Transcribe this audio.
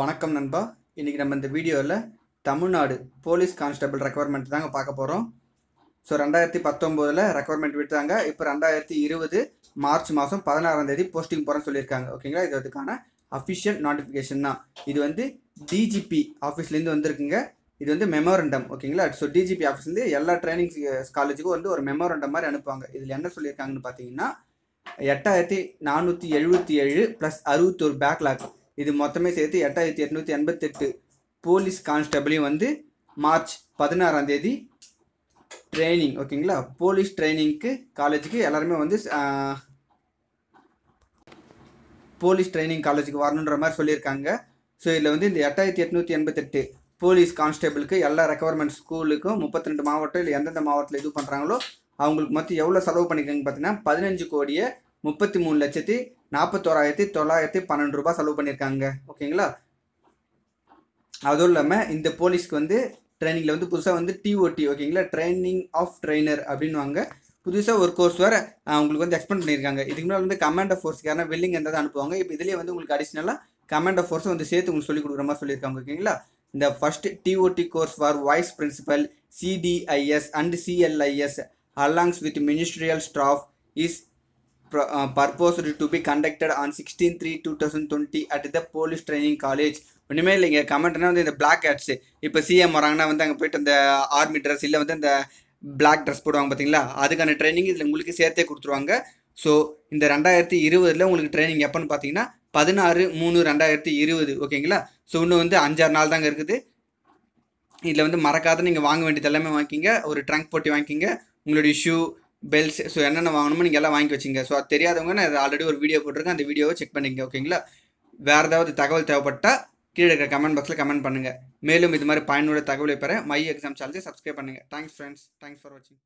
வணக்கம் நண்பா. இன்றைக்கி நம்ம இந்த வீடியோவில் தமிழ்நாடு போலீஸ் கான்ஸ்டபிள் ரெக்குவயர்மெண்ட் தாங்க பார்க்க போகிறோம் ஸோ ரெண்டாயிரத்தி பத்தொம்போதில் ரெக்குவயர்மெண்ட் விட்டாங்க. இப்போ ரெண்டாயிரத்தி இருபது மார்ச் மாதம் பதினாறாம் தேதி போஸ்டிங் போகிறேன்னு சொல்லியிருக்காங்க. ஓகேங்களா? இது அதுக்கான அஃபிஷியல் நோட்டிஃபிகேஷன் தான். இது வந்து டிஜிபி ஆஃபீஸ்லேருந்து வந்திருக்குங்க. இது வந்து மெமோரண்டம் ஓகேங்களா? ஸோ டிஜிபி ஆஃபீஸ்லேருந்து எல்லா ட்ரைனிங் காலேஜுக்கும் வந்து ஒரு மெமோரண்டம் மாதிரி அனுப்புவாங்க. இதில் என்ன சொல்லியிருக்காங்கன்னு பார்த்தீங்கன்னா எட்டாயிரத்தி நானூற்றி எழுபத்தி ஏழு ப்ளஸ் அறுபத்தோரு பேக்லாக் இது மொத்தமே சேர்த்து எட்டாயிரத்தி எட்நூற்றி எண்பத்தெட்டு போலீஸ் கான்ஸ்டபிளையும் வந்து மார்ச் பதினாறாம் தேதி ட்ரைனிங் ஓகேங்களா? போலீஸ் ட்ரைனிங்க்கு காலேஜுக்கு எல்லாருமே வந்து போலீஸ் ட்ரைனிங் காலேஜுக்கு வரணுன்ற மாதிரி சொல்லியிருக்காங்க. ஸோ இதில் வந்து இந்த எட்டாயிரத்தி எட்நூற்றி எண்பத்தெட்டு போலீஸ் கான்ஸ்டபிளுக்கு எல்லா ரெக்குவயர்மெண்ட் ஸ்கூலுக்கும் முப்பத்தி ரெண்டு மாவட்டம் இல்லை எந்தெந்த மாவட்டத்தில் இது பண்ணுறாங்களோ அவங்களுக்கு மொத்தம் எவ்வளோ செலவு பண்ணியிருக்காங்க பார்த்தீங்கன்னா பதினஞ்சு கோடியே முப்பத்தி மூணு லட்சத்தி நாற்பத்தோராயிரத்தி தொள்ளாயிரத்தி பன்னெண்டு ரூபாய் செலவு பண்ணியிருக்காங்க ஓகேங்களா? அதுவும் இல்லாமல் இந்த போலீஸ்க்கு வந்து ட்ரைனிங்கில் வந்து புதுசாக வந்து டிஓடி ஓகேங்களா? ட்ரைனிங் ஆஃப் ட்ரைனர் அப்படின்வாங்க புதுசாக ஒரு கோர்ஸ் வேறு உங்களுக்கு வந்து எக்ஸ்பெண்ட் பண்ணியிருக்காங்க இதுக்கு முன்னாடி வந்து கமாண்ட் ஆஃப் ஃபோர்ஸ்க்கு யாரா வெல்லிங் இருந்தால் அனுப்புவாங்க. இப்போ இதுலேயே வந்து உங்களுக்கு அடிஷ்னலாக கமாண்ட் ஆஃப் ஃபோர்ஸை வந்து சேர்த்து உங்களுக்கு சொல்லிக் கொடுக்குற மாதிரி சொல்லியிருக்காங்க ஓகேங்களா? இந்த first DOT course for vice principal CDIS and CLIS along with ministerial staff is purposed to be conducted on sixteen three two thousand twenty at the police training college ஒன்றுமே இல்லைங்க. கமெண்ட்னா வந்து இந்த பிளாக் ஹேட்ஸு இப்போ சிஎம் வராங்கன்னா வந்து அங்கே போயிட்டு அந்த ஆர்மி ட்ரெஸ் இல்லை வந்து இந்த பிளாக் ட்ரெஸ் போடுவாங்க பார்த்தீங்களா அதுக்கான ட்ரைனிங் இதில் உங்களுக்கு சேர்த்தே கொடுத்துருவாங்க. ஸோ இந்த ரெண்டாயிரத்தி இருபதில் உங்களுக்கு ட்ரைனிங் எப்போன்னு பார்த்தீங்கன்னா பதினாறு மூணு ரெண்டாயிரத்தி இருபது. ஓகேங்களா? ஸோ இன்னும் வந்து அஞ்சாறு நாள் தாங்க இருக்குது. இதில் வந்து மறக்காத நீங்கள் வாங்க வேண்டியது எல்லாமே வாங்கிக்கிங்க. ஒரு ட்ரங்க் போட்டி வாங்கிக்கிங்க. உங்களுடைய ஷூ பெல்ஸ் ஸோ என்னென்ன வாங்கணுமோ நீங்கள் எல்லாம் வாங்கி வச்சுங்க. ஸோ அது தெரியாதவங்க நான் ஆல்ரெடி ஒரு வீடியோ போட்டிருக்கேன். அந்த வீடியோவை செக் பண்ணிங்க ஓகேங்களா வேறு ஏதாவது தகவல் தேவைப்பட்டால் கீழே இருக்கிற கமெண்ட் பாக்ஸில் கமெண்ட் பண்ணுங்கள் மேலும் இது மாதிரி பயனுள்ள தகவலை பெற மை எக்ஸாம் சேனலை சப்ஸ்கிரைப் பண்ணுங்கள் தேங்க்ஸ் ஃப்ரெண்ட்ஸ் தேங்க்ஸ் ஃபார் வாட்சிங்